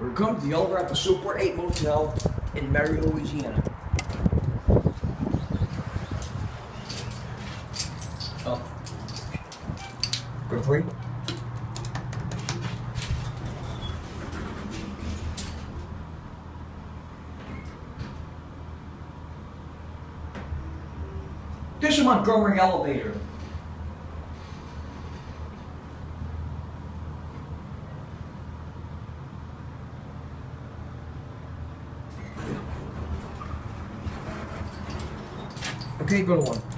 We're coming to the elevator at the Super 8 Motel in Mary, Louisiana. Oh. Go to three. This is Montgomery elevator. Okay, go to one.